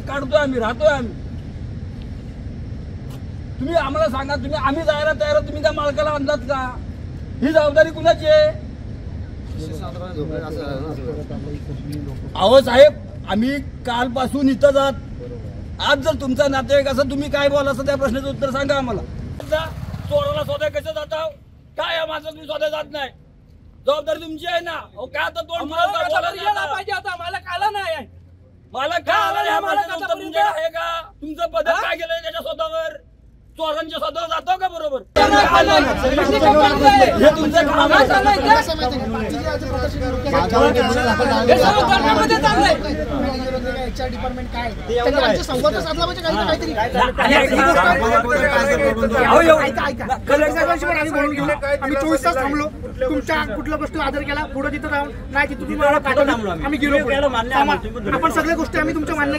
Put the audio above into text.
काढतोय आम्ही राहतोय आम्ही. तुम्ही आम्हाला सांगा तुम्ही आम्ही जायला तयार तुम्ही त्या मालकाला अंदाज का? ही जबाबदारी कुणाची आहे? अहो साहेब आम्ही कालपासून इथं जात आज जर तुमचा नातेवाईक असं तुम्ही काय बोला असं त्या प्रश्नाचं उत्तर सांगा आम्हाला. चोराला स्वतः कसं जाता? काय माझं तुम्ही स्वतः जात नाही? जबाबदारी तुमची आहे ना? अहो काय आता तोंड बोलायला बोलायला जाता. पाहिजे आता मला काला नाही आहे. मला काय आलं या मला माणसाचं उत्तर आता तुमच्या आहे का तुमचं पदक काय केलं त्याच्या स्वतःवर चोरांच्या स्वतःवर जातो का बरोबर? हे तुमचं काम चाललंय HR डिपार्टमेंट काय संवाद साधला म्हणजे काहीतरी. पण आम्ही चोवीस तास थांबलो. तुमच्या कुठल्या गोष्टी आदर केला पुढे तिथं राहून नाही तिथं तुम्ही मला पाठवलं. आम्ही गेलो. आपण सगळ्या गोष्टी आम्ही तुमच्या मान्य